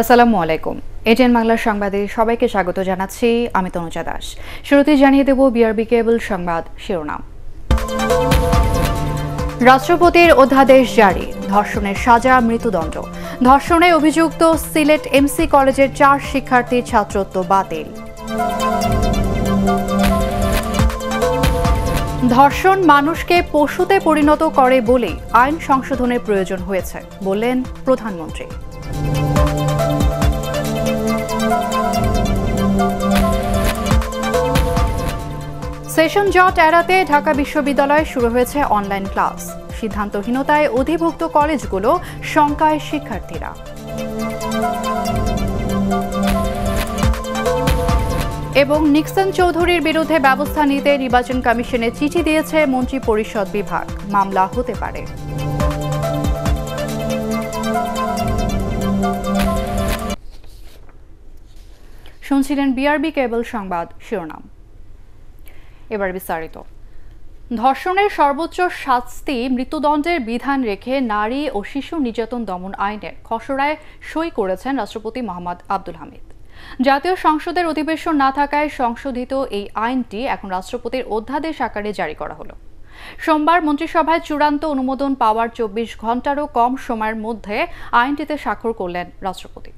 আসসালামু আলাইকুম। এটিএন বাংলার সংবাদে সবাইকে স্বাগত জানাচ্ছি, আমি তনুজা দাস। শুরুতেই জানিয়ে দেব বিআরবি কেবল সংবাদ শিরোনাম। রাষ্ট্রপতির অধ্যাদেশ জারি, ধর্ষণের সাজা, মৃত্যুদণ্ড। ধর্ষণে অভিযুক্ত সিলেট এমসি কলেজের চার শিক্ষার্থীর ছাত্রত্ব বাতিল। ধর্ষণ মানুষকে পশুতে পরিণত করে বলেই আইন সংশোধনের প্রয়োজন হয়েছে, বললেন প্রধানমন্ত্রী। সেশন জট এড়াতে ঢাকা বিশ্ববিদ্যালয়ে শুরু হয়েছে অনলাইন ক্লাস। সিদ্ধান্তহীনতায় অধিভুক্ত কলেজগুলো শঙ্কায় শিক্ষার্থীরা। এবং নিক্সন চৌধুরীর বিরুদ্ধে ব্যবস্থা নিতে নির্বাচন কমিশনে চিঠি দিয়েছে মন্ত্রী পরিষদ বিভাগ। মামলা হতে পারে। শুনছিলেন বিআরবি কেবল সংবাদ শিরোনাম। এবার বিস্তারিত। ধর্ষণের সর্বোচ্চ শাস্তি মৃত্যুদণ্ডের বিধান রেখে নারী ও শিশু নির্যাতন দমন আইনের খসড়ায় সই করেছেন রাষ্ট্রপতি মোহাম্মদ আব্দুল হামিদ। জাতীয় সংসদের অধিবেশন না থাকায় সংশোধিত এই আইনটি এখন রাষ্ট্রপতির অধ্যাদেশ আকারে জারি করা হলো। সোমবার মন্ত্রিসভায় চূড়ান্ত অনুমোদন পাওয়ার চব্বিশ ঘন্টারও কম সময়ের মধ্যে আইনটিতে স্বাক্ষর করলেন রাষ্ট্রপতি।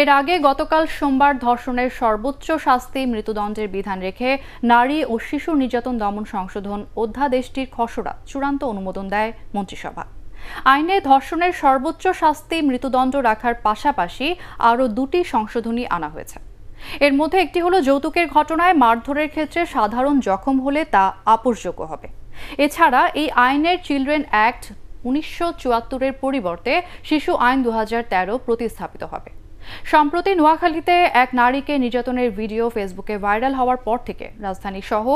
এর আগে গতকাল সোমবার ধর্ষণের সর্বোচ্চ শাস্তি মৃত্যুদণ্ডের বিধান রেখে নারী ও শিশু নির্যাতন দমন সংশোধন অধ্যাদেশটির খসড়া চূড়ান্ত অনুমোদন দেয় মন্ত্রিসভা। আইনে ধর্ষণের সর্বোচ্চ শাস্তি মৃত্যুদণ্ড রাখার পাশাপাশি আরও দুটি সংশোধনী আনা হয়েছে। এর মধ্যে একটি হলো যৌতুকের ঘটনায় মারধরের ক্ষেত্রে সাধারণ জখম হলে তা আপোষযোগ্য হবে। এছাড়া এই আইনের চিলড্রেন অ্যাক্ট উনিশশো চুয়াত্তরের পরিবর্তে শিশু আইন দু হাজার তেরো প্রতিস্থাপিত হবে। সম্প্রতি নোয়াখালীতে এক নারীকে নির্যাতনের ভিডিও ফেসবুকে ভাইরাল হওয়ার পর থেকে রাজধানী সহ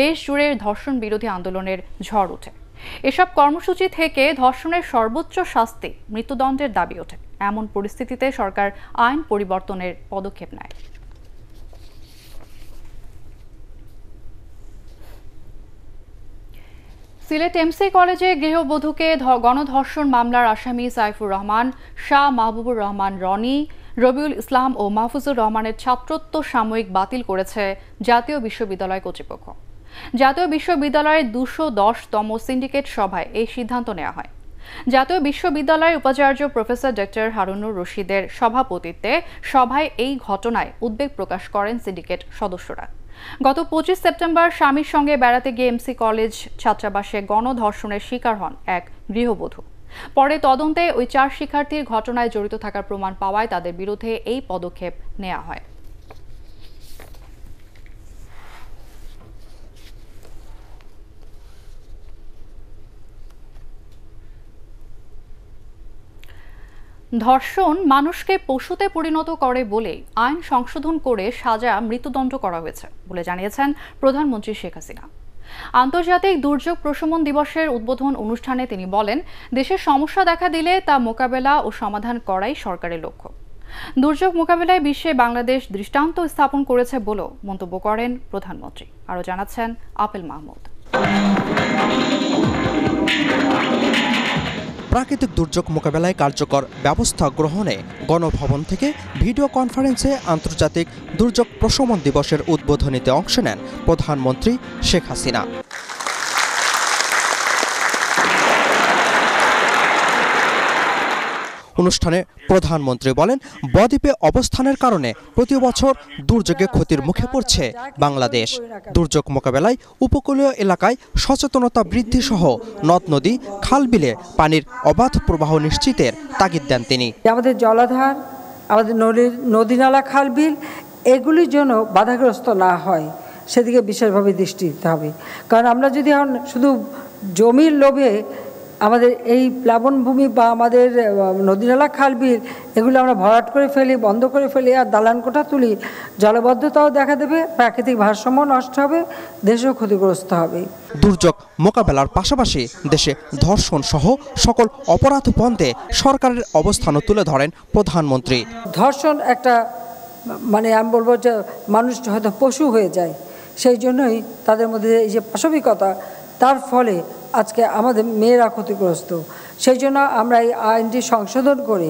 দেশ জুড়ে ধর্ষণ বিরোধী আন্দোলনের ঝড় ওঠে এসব কর্মসূচি থেকে ধর্ষণের সর্বোচ্চ শাস্তি মৃত্যুদণ্ডের দাবি ওঠে। এমন পরিস্থিতিতে সরকার আইন পরিবর্তনের পদক্ষেপ নেয়। সিলেট এমসি কলেজে গৃহবধূকে গণধর্ষণ মামলার আসামি সাইফুর রহমান, শাহ মাহবুবুর রহমান রনি রবিউল ইসলাম ও মাহফুজুর রহমানের ছাত্রত্ব সাময়িক বাতিল করেছে জাতীয় বিশ্ববিদ্যালয় কর্তৃপক্ষ। জাতীয় বিশ্ববিদ্যালয়ের দুশো দশতম সিন্ডিকেট সভায় এই সিদ্ধান্ত নেওয়া হয়। জাতীয় বিশ্ববিদ্যালয়ের উপাচার্য প্রফেসর ডক্টর হারুনুর রশিদের সভাপতিত্বে সভায় এই ঘটনায় উদ্বেগ প্রকাশ করেন সিন্ডিকেট সদস্যরা। গত পঁচিশ সেপ্টেম্বর স্বামীর সঙ্গে বেড়াতে গিয়ে এমসি কলেজ ছাত্রাবাসে গণধর্ষণের শিকার হন এক গৃহবধূ। পরে তদন্তে ওই চার শিক্ষার্থীর ঘটনায় জড়িত থাকার প্রমাণ পাওয়ায় তাদের বিরুদ্ধে এই পদক্ষেপ নেওয়া হয়। ধর্ষণ মানুষকে পশুতে পরিণত করে বলে আইন সংশোধন করে সাজা, মৃত্যুদণ্ড করা হয়েছে বলে জানিয়েছেন প্রধানমন্ত্রী শেখ হাসিনা। আন্তর্জাতিক দুর্যোগ প্রশমন দিবসের উদ্বোধন অনুষ্ঠানে তিনি বলেন, দেশের সমস্যা দেখা দিলে তা মোকাবেলা ও সমাধান করাই সরকারের লক্ষ্য। দুর্যোগ মোকাবেলায় বিশ্বে বাংলাদেশ দৃষ্টান্ত স্থাপন করেছে বলেও মন্তব্য করেন প্রধানমন্ত্রী। আরও জানাচ্ছেন আপেল মাহমুদ। প্রাকৃতিক দুর্যোগ মোকাবেলায় কার্যকর ব্যবস্থা গ্রহণে গণভবন থেকে ভিডিও কনফারেন্সে আন্তর্জাতিক দুর্যোগ প্রশমন দিবসের উদ্বোধনীতে অংশ নেন প্রধানমন্ত্রী শেখ হাসিনা। অনুষ্ঠানে প্রধানমন্ত্রী বলেন, বদ্বীপে অবস্থানের কারণে প্রতি বছর দুর্যোগে ক্ষতির মুখে পড়ছে বাংলাদেশ। দুর্যোগ মোকাবেলায় উপকূলীয় এলাকায় সচেতনতা বৃদ্ধি সহ নদ নদী, খাল বিলে পানির অবাধ প্রবাহ নিশ্চিতের তাগিদ দেন তিনি। আমাদের জলাধার, আমাদের নদীর, নদী নালা, খাল বিল এগুলির জন্য বাধাগ্রস্ত না হয়, সেদিকে বিশেষভাবে দৃষ্টি দিতে হবে। কারণ আমরা যদি এখন শুধু জমির লোভে আমাদের এই প্লাবনভূমি বা আমাদের নদীনালা খালবিল এগুলো আমরা ভরাট করে ফেলি বন্ধ করে ফেলি আর দালান কোঠা তুলি। জলবদ্ধতাও দেখা দেবে প্রাকৃতিক ভারসাম্য নষ্ট হবে দেশও ক্ষতিগ্রস্ত হবে। দুর্যোগ মোকাবেলার পাশাপাশি দেশে ধর্ষণ সহ সকল অপরাধ বন্ধে সরকারের অবস্থানও তুলে ধরেন প্রধানমন্ত্রী। ধর্ষণ একটা মানে আমি বলব যে মানুষ হয়তো পশু হয়ে যায় সেই জন্যই তাদের মধ্যে এই যে পাশবিকতা তার ফলে আজকে আমাদের মেয়েরা ক্ষতিগ্রস্ত। সেই জন্য আমরা এই আইনটি সংশোধন করে।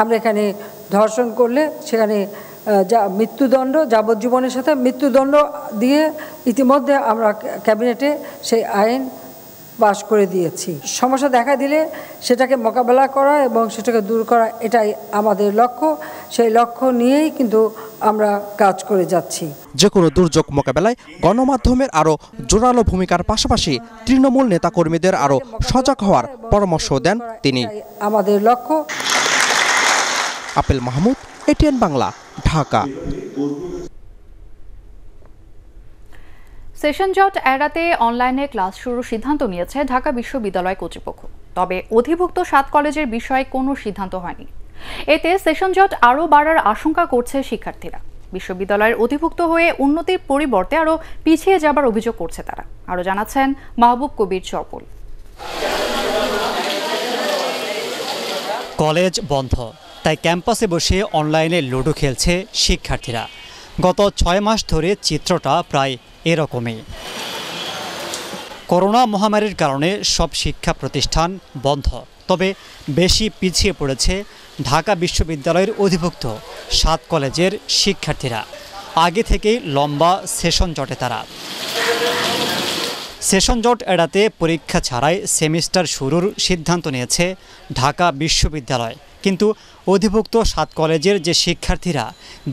আমরা এখানে ধর্ষণ করলে সেখানে যা মৃত্যুদণ্ড, যাবজ্জীবনের সাথে মৃত্যুদণ্ড দিয়ে ইতিমধ্যে আমরা ক্যাবিনেটে সেই আইন পাশ করে দিয়েছি। সমস্যা দেখা দিলে সেটাকে মোকাবেলা করা এবং সেটাকে দূর করা এটাই আমাদের লক্ষ্য। সেই লক্ষ্য নিয়েই কিন্তু আমরা কাজ করে যাচ্ছি। যে কোনো দুর্যোগ মোকাবেলায় গণমাধ্যমের আরও জোরালো ভূমিকার পাশাপাশি তৃণমূল নেতাকর্মীদের আরও সজাগ হওয়ার পরামর্শ দেন তিনি। আমাদের লক্ষ্য। আপেল মাহমুদ এটিএন বাংলা ঢাকা। সেশন জট এড়াতে অনলাইনে ক্লাস শুরুর সিদ্ধান্ত নিয়েছে ঢাকা বিশ্ববিদ্যালয় কর্তৃপক্ষ। তবে অধিভুক্ত সাত কলেজের বিষয়ে কোনো সিদ্ধান্ত হয়নি। এতে সেশন জট আরও বাড়ার আশঙ্কা করছে শিক্ষার্থীরা। বিশ্ববিদ্যালয়ের অধিভুক্ত হয়ে উন্নতির পরিবর্তে আরও পিছিয়ে যাবার অভিযোগ করছে তারা। আরও জানাচ্ছেন মাহবুব কবির চপল। কলেজ বন্ধ, তাই ক্যাম্পাসে বসে অনলাইনে লুডো খেলছে শিক্ষার্থীরা। গত ছয় মাস ধরে চিত্রটা প্রায় এরকমই। করোনা মহামারীর কারণে সব শিক্ষা প্রতিষ্ঠান বন্ধ। তবে বেশি পিছিয়ে পড়েছে ঢাকা বিশ্ববিদ্যালয়ের অধিভুক্ত সাত কলেজের শিক্ষার্থীরা। আগে থেকেই লম্বা সেশন জটে তারা। সেশন জট এড়াতে পরীক্ষা ছাড়াই সেমিস্টার শুরুর সিদ্ধান্ত নিয়েছে ঢাকা বিশ্ববিদ্যালয়। কিন্তু অধিভুক্ত সাত কলেজের যে শিক্ষার্থীরা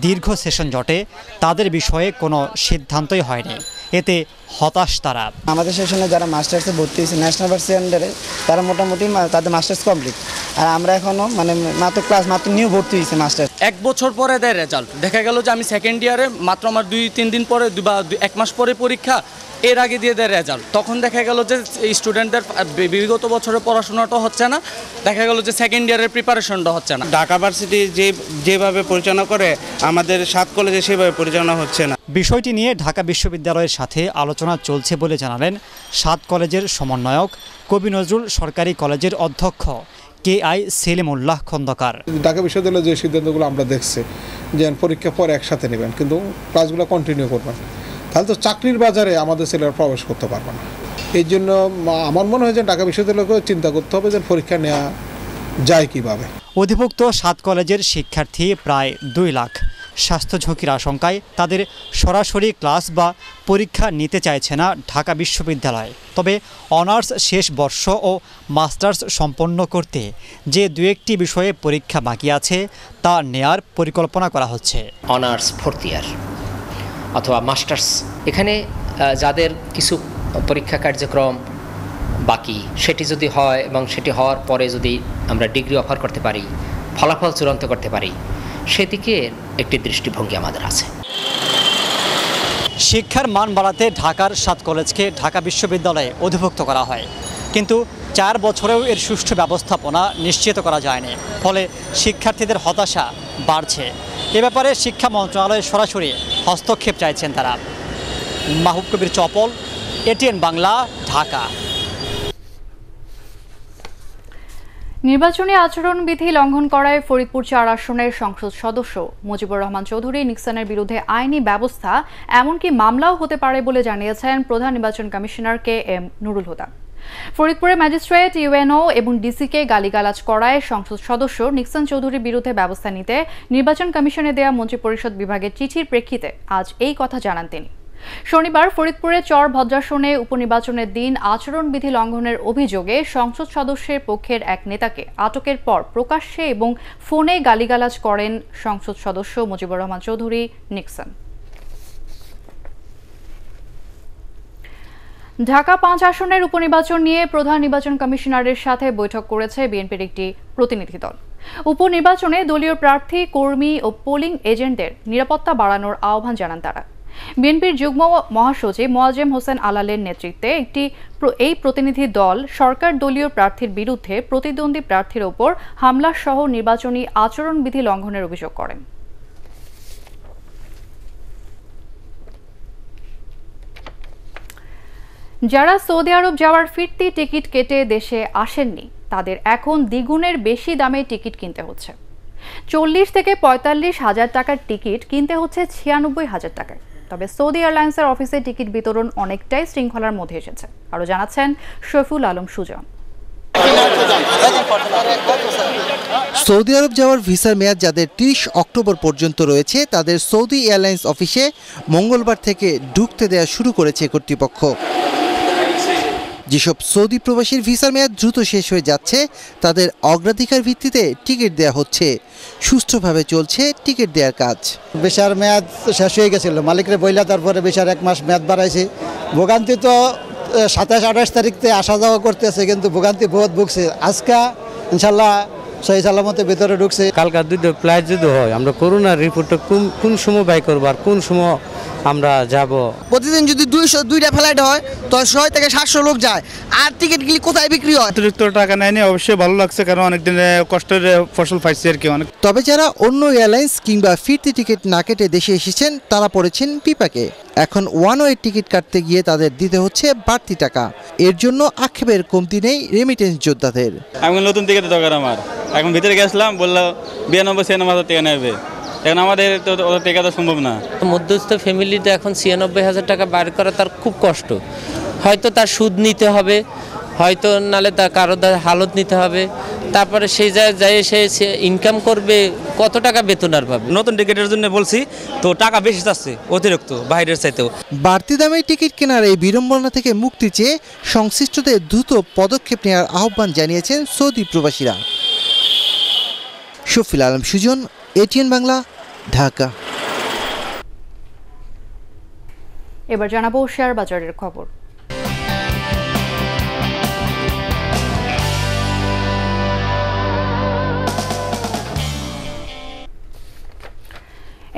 দীর্ঘ সেশন জটে, তাদের বিষয়ে কোনো সিদ্ধান্তই হয়নি। এতে হতাশ তারা? আমাদের সেশনে যারা মাস্টার্সে ভর্তি হয়েছে ন্যাশনাল ভার্সিটি আন্ডারে তারা মোটামুটি তাদের মাস্টার্স কমপ্লিট আর আমরা এখনও মানে মাত্র ক্লাস মাত্র নিউ ভর্তি হয়েছে মাস্টার্স এক বছর পরে দেয় রেজাল্ট দেখা গেল যে আমি সেকেন্ড ইয়ারে মাত্র আমার দুই তিন দিন পরে বা এক মাস পরে পরীক্ষা এর আগে দিয়ে দেয় রেজাল্ট তখন দেখা গেল যে এই স্টুডেন্টদের বিগত বছরের পড়াশোনাটা হচ্ছে না। দেখা গেল যে সেকেন্ড ইয়ারের প্রিপারেশনটা হচ্ছে না। ঢাকা ভার্সিটি যে যেভাবে পরিচালনা করে আমাদের সাত কলেজে সেভাবে পরিচালনা হচ্ছে না। বিষয়টি নিয়ে ঢাকা বিশ্ববিদ্যালয়ের সাথে আলোচনা চলছে বলে জানালেন সাত কলেজের সমন্বয়ক কবি নজরুল সরকারি কলেজের অধ্যক্ষ কে আই সেলিমুল্লাহ খন্দকার। ঢাকা বিশ্ববিদ্যালয়ের যে সিদ্ধান্তগুলো আমরা দেখছি যে পরীক্ষা পরে একসাথে নেবেন কিন্তু ক্লাসগুলো কন্টিনিউ করবেন। তাহলে তো চাকরির বাজারে আমাদের ছেলেরা প্রবেশ করতে পারবে না। এই জন্য আমার মনে হয় যে ঢাকা বিশ্ববিদ্যালয়কেও চিন্তা করতে হবে যে পরীক্ষা নেওয়া যায় কীভাবে। অধিভুক্ত সাত কলেজের শিক্ষার্থী প্রায় দুই লাখ। স্বাস্থ্য ঝুঁকির আশঙ্কায় তাদের সরাসরি ক্লাস বা পরীক্ষা নিতে চাইছে না ঢাকা বিশ্ববিদ্যালয়। তবে অনার্স শেষ বর্ষ ও মাস্টার্স সম্পন্ন করতে যে দু একটি বিষয়ে পরীক্ষা বাকি আছে তা নেয়ার পরিকল্পনা করা হচ্ছে। অনার্স ফোর্থ ইয়ার অথবা মাস্টার্স। এখানে যাদের কিছু পরীক্ষা কার্যক্রম বাকি, সেটি যদি হয় এবং সেটি হওয়ার পরে যদি আমরা ডিগ্রি অফার করতে পারি, ফলাফল চূড়ান্ত করতে পারি সেদিকে একটি দৃষ্টিভঙ্গি আমাদের আছে। শিক্ষার মান বাড়াতে ঢাকার সাত কলেজকে ঢাকা বিশ্ববিদ্যালয়ে অধিভুক্ত করা হয়। কিন্তু চার বছরেও এর সুষ্ঠু ব্যবস্থাপনা নিশ্চিত করা যায়নি। ফলে শিক্ষার্থীদের হতাশা বাড়ছে। এ ব্যাপারে শিক্ষা মন্ত্রণালয়ে সরাসরি হস্তক্ষেপ চাইছেন তারা। মাহবুব কবির চপল, এটিএন বাংলা, ঢাকা। নির্বাচনী আচরণবিধি লঙ্ঘন করায় ফরিদপুর চার আসনের সংসদ সদস্য মুজিবুর রহমান চৌধুরী নিক্সনের বিরুদ্ধে আইনি ব্যবস্থা, এমনকি মামলাও হতে পারে বলে জানিয়েছেন প্রধান নির্বাচন commissioner K M Nurul Huda. ফরিদপুরে ম্যাজিস্ট্রেট, ইউএনও এবং ডিসিকে গালিগালাজ করায় সংসদ সদস্য নিক্সন চৌধুরীর বিরুদ্ধে ব্যবস্থা নিতে নির্বাচন কমিশনে দেয়া মন্ত্রিপরিষদ বিভাগের চিঠির প্রেক্ষিতে আজ এই কথা জানান তিনি। শনিবার ফরিদপুরে চর ভদ্রাসনে উপনির্বাচনের দিন আচরণবিধি লঙ্ঘনের অভিযোগে সংসদ সদস্যের পক্ষের এক নেতাকে আটকের পর প্রকাশ্যে এবং ফোনে গালিগালাজ করেন সংসদ সদস্য মুজিবুর রহমান চৌধুরী নিক্সন। ঢাকা পাঁচ আসনের উপনির্বাচন নিয়ে প্রধান নির্বাচন কমিশনারের সাথে বৈঠক করেছে বিএনপির একটি প্রতিনিধি দল। উপনির্বাচনে দলীয় প্রার্থী, কর্মী ও পোলিং এজেন্টদের নিরাপত্তা বাড়ানোর আহ্বান জানান তারা। বিএনপির যুগ্ম মহাসচিব মোয়াজেম হোসেন আলালের নেতৃত্বে একটি এই প্রতিনিধি দল সরকার দলীয় প্রার্থীর বিরুদ্ধে প্রতিদ্বন্দ্বী প্রার্থীর ওপর হামলা সহ নির্বাচনী আচরণবিধি লঙ্ঘনের অভিযোগ করেন। যারা সৌদি আরব যাওয়ার ফিরতি টিকিট কেটে দেশে আসেননি, তাদের এখন দ্বিগুণের বেশি দামে টিকিট কিনতে হচ্ছে। চল্লিশ থেকে পঁয়তাল্লিশ হাজার টাকার টিকিট কিনতে হচ্ছে ছিয়ানব্বই হাজার টাকায়। তবে সৌদি এয়ারলাইন্সের অফিসে টিকিট বিতরণ অনেকটাই শৃঙ্খলার মধ্যে এসেছে। আরও জানাচ্ছেন শফিউল আলম সুজন। সৌদি আরব যাওয়ার ভিসার মেয়াদ যাদের তিরিশ অক্টোবর পর্যন্ত রয়েছে, তাদের সৌদি এয়ারলাইন্স অফিসে মঙ্গলবার থেকে ঢুকতে দেয়া শুরু করেছে কর্তৃপক্ষ। যেসব সৌদি প্রবাসীর ভিসার মেয়াদ দ্রুত শেষ হয়ে যাচ্ছে, তাদের অগ্রাধিকার ভিত্তিতে টিকিট দেয়া হচ্ছে। সুষ্ঠুভাবে চলছে টিকিট দেওয়ার কাজ। ভিসার মেয়াদ শেষ হয়ে গেছিল। মালিকরে বইলা তারপরে ভিসার এক মাস মেয়াদ বাড়াইছে। ভোগান্তি তো সাতাশ আঠাশ তারিখতে আসা যাওয়া করতেছে, কিন্তু ভোগান্তি বহুত ভুগছে। আজকা ইনশাল্লাহ সহি সালামতে ভিতরে ঢুকছে। কালকা দুটো ফ্লাইট যদি হয় আমরা করোনার রিপোর্টটা কোন কোন সময় বাই করব আর কোন সময় আমরা যাব? প্রতিদিন যদি দুইশো দুইটা ফ্লাইট হয় তো ছয় থেকে সাতশো লোক যায়। আর টিকিটগুলি কোথায় বিক্রি হয়? অতিরিক্ত টাকা নেয়নি অবশ্যই ভালো লাগছে কারণ অনেকদিন কষ্টের ফসল পাইছি আর কি অনেক। তবে যারা অন্য এয়ারলাইন্স কিংবা ফিরতি টিকিট না কেটে দেশে এসেছেন তারা পড়েছেন পিপাকে। এখন ওয়ান ওয়ে টিকিট কাটতে গিয়ে তাদের দিতে হচ্ছে বাড়তি টাকা। এর জন্য আক্ষেপের কমতি নেই রেমিটেন্স যোদ্ধাদের। আমি নতুন টিকিট দরকার আমার। এখন ভিতরে গেছিলাম বলল বিরানব্বই ছিয়ানব্বই হাজার টাকা নেবে। এখন আমাদের তো ওদের টাকা তো সম্ভব না। মধ্যস্থ ফ্যামিলিতে এখন ছিয়ানব্বই হাজার টাকা বার করা তার খুব কষ্ট। হয়তো তার সুদ নিতে হবে হয়তো নালে তার কারও হালত নিতে হবে। তারপরে সেই জায়গায় যাই সে ইনকাম করবে কত টাকা বেতন আর পাবে? নতুন টিকিটের জন্য বলছি তো টাকা বেশি যাচ্ছে অতিরিক্ত বাইরের চাইতেও। বাড়তি দামে টিকিট কেনার এই বিড়ম্বনা থেকে মুক্তি চেয়ে সংশ্লিষ্টদের দ্রুত পদক্ষেপ নেওয়ার আহ্বান জানিয়েছেন সৌদি প্রবাসীরা। শফিল আলম সুজন এটিএন বাংলা ঢাকা। এবার জানাব শেয়ার বাজারের খবর।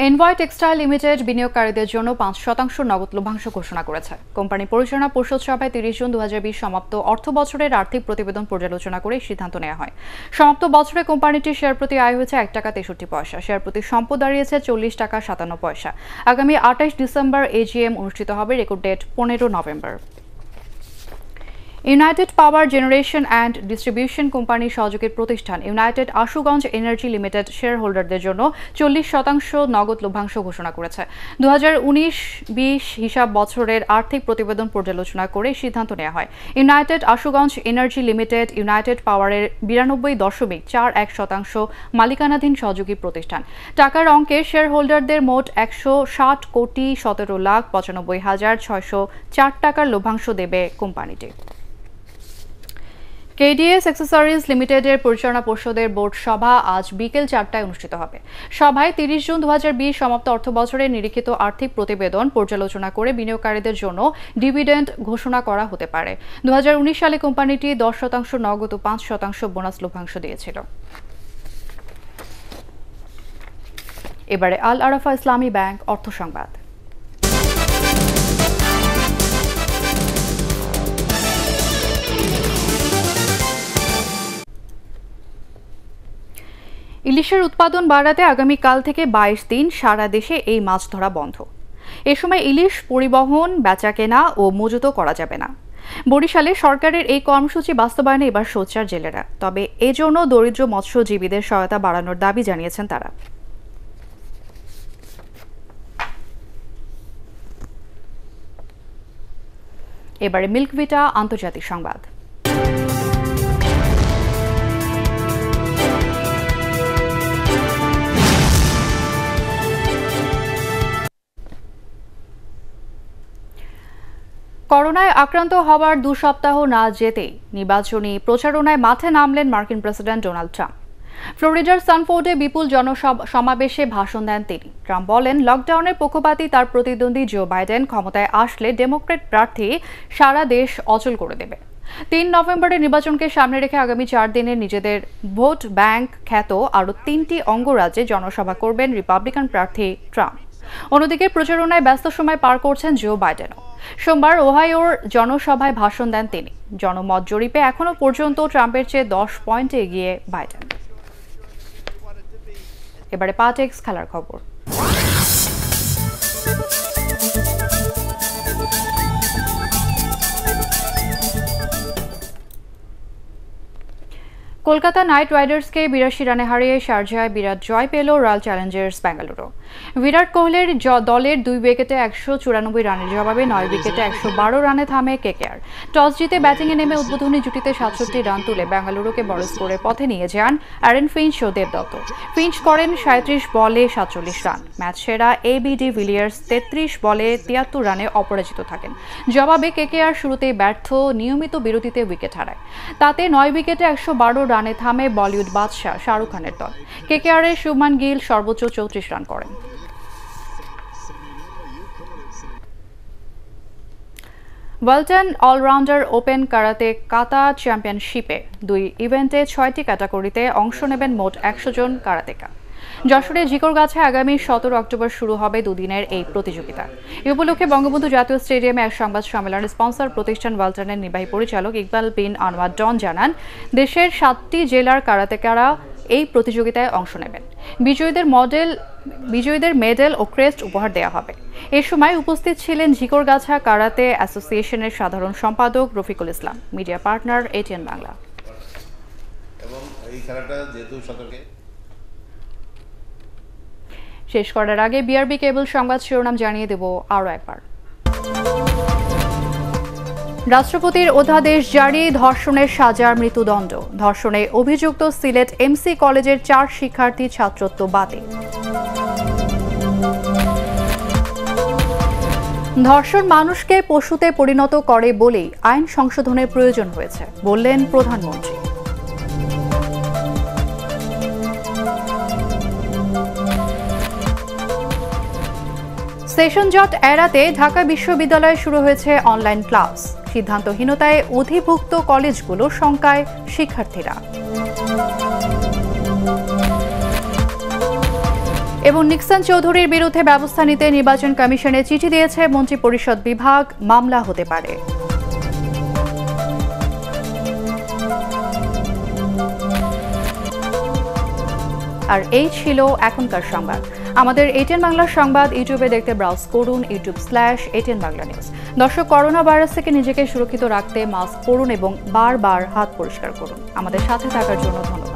এনভয় টেক্সটাইল লিমিটেড বিনিয়োগকারীদের জন্য পাঁচ শতাংশ নগদ লভ্যাংশ ঘোষণা করেছে। কোম্পানি পরিচালনা পরিষদ সভায় তিরিশ জুন দু হাজার বিশ সমাপ্ত অর্থ বছরের আর্থিক প্রতিবেদন পর্যালোচনা করে সিদ্ধান্ত নেওয়া হয়। সমাপ্ত বছরে কোম্পানিটির শেয়ার প্রতি আয় হয়েছে এক টাকা তেষট্টি পয়সা, শেয়ার প্রতি সম্পদ দাঁড়িয়েছে চল্লিশ টাকা সাতান্ন পয়সা। আগামী আঠাইশ ডিসেম্বর এজিএম অনুষ্ঠিত হবে, রেকর্ড ডেট পনেরো November. United Power Generation and Distribution কোম্পানির সহযোগী প্রতিষ্ঠান United Ashuganj Energy Limited share হোল্ডারদের জন্য চল্লিশ শতাংশ নগদ লভ্যাংশ ঘোষণা করেছে। দু হাজার উনিশ বিশ হিসাব বছরের আর্থিক প্রতিবেদন পর্যালোচনা করে সিদ্ধান্ত নেওয়া হয়। United Ashuganj Energy Limited United পাওয়ারের বিরানব্বই দশমিক চার এক শতাংশ মালিকানাধীন সহযোগী প্রতিষ্ঠান। টাকার অঙ্কে শেয়ার হোল্ডারদের মোট একশো ষাট কোটি সতেরো লাখ পঁচানব্বই হাজার ছয়শো চার টাকার লভ্যাংশ দেবে কোম্পানিটি। কেডিএস অ্যাক্সেসরিজ লিমিটেডের পরিচালনা পর্ষদের বোর্ড সভা আজ বিকেল চারটায় অনুষ্ঠিত হবে। সভায় তিরিশ জুন দুহাজার বিশ সমাপ্ত অর্থ বছরের নিরীক্ষিত আর্থিক প্রতিবেদন পর্যালোচনা করে বিনিয়োগকারীদের জন্য ডিভিডেন্ড ঘোষণা করা হতে পারে। দুহাজার উনিশ সালে কোম্পানিটি দশ শতাংশ নগদ ও পাঁচ শতাংশ বোনাস লভ্যাংশ দিয়েছিল। এবারে আল আরাফা ইসলামী ব্যাংক অর্থ সংবাদ। ইলিশের উৎপাদন বাড়াতে আগামীকাল থেকে বাইশ দিন সারা দেশে এই মাছ ধরা বন্ধ। এ সময় ইলিশ পরিবহন, বেচাকেনা ও মজুতও করা যাবে না। বরিশালে সরকারের এই কর্মসূচি বাস্তবায়নে এবার সোচ্চার জেলেরা। তবে এজন্য দরিদ্র মৎস্যজীবীদের সহায়তা বাড়ানোর দাবি জানিয়েছেন তারা। এবারে মিল্কভিটা আন্তর্জাতিক সংবাদ। আক্রান্ত হওয়ার দু সপ্তাহ না যেতেই নির্বাচনী প্রচারণায় মাঠে নামলেন মার্কিন প্রেসিডেন্ট ডোনাল্ড ট্রাম্প। ফ্লোরিডার সানফোর্ডে বিপুল জনসমাবেশে ভাষণ দেন তিনি। ট্রাম্প বলেন লকডাউনের পক্ষপাতী তার প্রতিদ্বন্দ্বী জো বাইডেন ক্ষমতায় আসলে ডেমোক্রেট প্রার্থী সারা দেশ অচল করে দেবে। তিন নভেম্বরের নির্বাচনকে সামনে রেখে আগামী চার দিনে নিজেদের ভোট ব্যাংক খ্যাত আরও তিনটি অঙ্গরাজ্যে জনসভা করবেন রিপাবলিকান প্রার্থী ট্রাম্প। অন্যদিকে প্রচারণায় ব্যস্ত সময় পার করছেন জো বাইডেনও। সোমবার ওহাইওর জনসভায় ভাষণ দেন তিনি। জনমত জরিপে এখনও পর্যন্ত ট্রাম্পের চেয়ে দশ পয়েন্ট এগিয়ে বাইডেন। এবারে পাটেক্স খেলার খবর। কলকাতা নাইট রাইডার্সকে বিরাশি রানে হারিয়ে শারজায় বিরাট জয় পেল রয়্যাল চ্যালেঞ্জার্স বেঙ্গালুরু বিরাট কোহলির দলের দুই উইকেটে একশো চুরানব্বই রানের জবাবে, নয় উইকেটে একশো বারো রানে থামে কেকেআর। টস জিতে ব্যাটিংয়ে নেমে উদ্বোধনী জুটিতে সাতষট্টি রান তুলে বেঙ্গালুরুকে বড় স্কোরে পথে নিয়ে যান অ্যারেন ফিঞ্চ ও দেবদত্ত ফিঞ্চ করেন সাঁত্রিশ বলে সাতচল্লিশ রান। ম্যাচ সেরা এবিডি ভিলিয়ার্স তেত্রিশ বলে তিয়াত্তর রানে অপরাজিত থাকেন। জবাবে কেকেআর শুরুতেই ব্যর্থ, নিয়মিত বিরতিতে উইকেট হারায়। তাতে নয় উইকেটে একশো বারো রানে থামে বলিউড বাদশাহ শাহরুখ খানের দল। কেকেআরের শুভমান গিল সর্বোচ্চ চৌত্রিশ রান করেন। Walton allrounder open karate kata চ্যাম্পিয়নশিপে দুই ইভেন্টে ছয়টি ক্যাটাগরিতে অংশ নেবেন মোট একশো জন কারাতেকা। যশোরে জিকরগাছে আগামী সতেরো অক্টোবর শুরু হবে দুদিনের এই প্রতিযোগিতা। এ উপলক্ষে বঙ্গবন্ধু জাতীয় স্টেডিয়ামে এক সংবাদ সম্মেলনে স্পন্সর প্রতিষ্ঠান ওয়ালটনের নির্বাহী পরিচালক ইকবাল বিন আনোয়ার ডন জানান, দেশের সাতটি জেলার কারাতেকারা এই প্রতিযোগিতায় অংশ নেবেন। বিজয়ীদের মডেল, বিজয়ীদের মেডেল ও ক্রেস্ট উপহার দেওয়া হবে। এ সময় উপস্থিত ছিলেন ঝিকরগাছা কারাতে অ্যাসোসিয়েশনের সাধারণ সম্পাদক Rafiqul Islam. Media partner ATN Bangla. এবং এই খেলাটা যেহেতু শেষ করার আগে বিআরবি কেবল সংবাদ শিরোনাম জানিয়ে দেব আরও একবার। রাষ্ট্রপতির অধ্যাদেশ জারি ধর্ষণের সাজার মৃত্যুদণ্ড। ধর্ষণে অভিযুক্ত সিলেট এমসি কলেজের চার শিক্ষার্থী ছাত্রত্ব বাতিল। ধর্ষণ মানুষকে পশুতে পরিণত করে বলেই আইন সংশোধনের প্রয়োজন হয়েছে, বললেন প্রধানমন্ত্রী। সেশন জট এড়াতে ঢাকা বিশ্ববিদ্যালয়ে শুরু হয়েছে অনলাইন ক্লাস। সিদ্ধান্তহীনতায় অধিভুক্ত কলেজগুলো শঙ্কায় শিক্ষার্থীরা। এবং নিক্সন চৌধুরীর বিরুদ্ধে ব্যবস্থা নিতে নির্বাচন কমিশনে চিঠি দিয়েছে মন্ত্রিপরিষদ বিভাগ, মামলা হতে পারে। আর এই ছিল এখনকার সংবাদ। আমাদের এটিএন বাংলার সংবাদ ইউটিউবে দেখতে ব্রাউজ করুন YouTube slash ATN Bangla news দর্শক করোনা ভাইরাস থেকে নিজেকে সুরক্ষিত রাখতে মাস্ক পরুন এবং বারবার হাত পরিষ্কার করুন। আমাদের সাথে থাকার জন্য ধন্যবাদ।